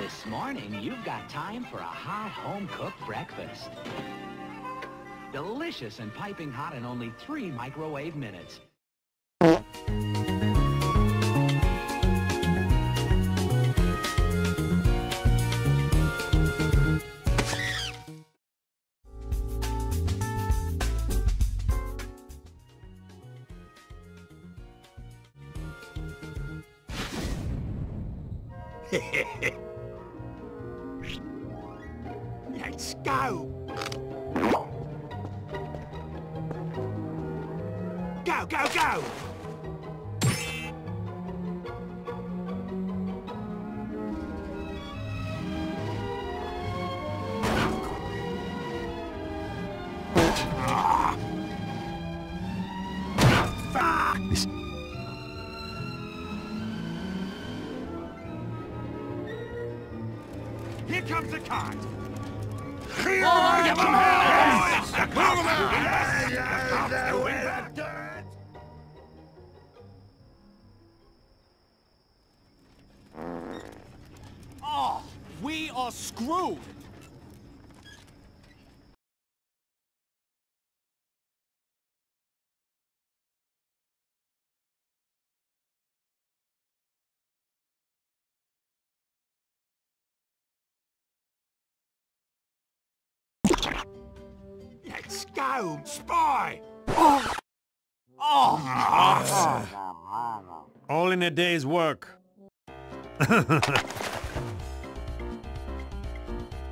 This morning, you've got time for a hot home-cooked breakfast. Delicious and piping hot in only three microwave minutes. Let's go. Go, go, go! This Here comes the cart! Give 'em hell! Move 'em out! Oh, we are screwed! Go! Spy! Oh! All in a day's work.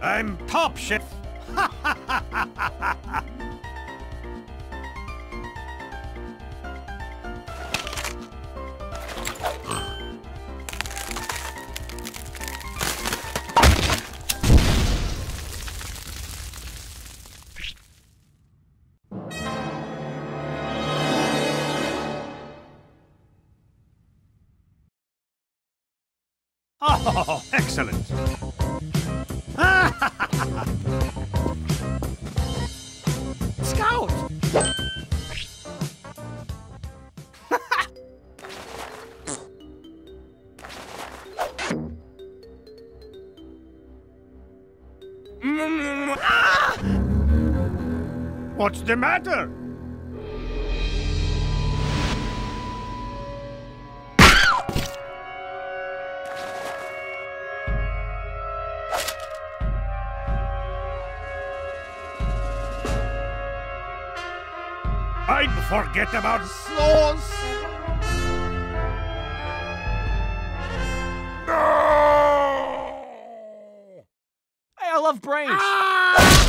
I'm top chef. Oh, excellent. Scout! Ah! What's the matter? I'd forget about sauce. No! Hey, I love brains! Ah!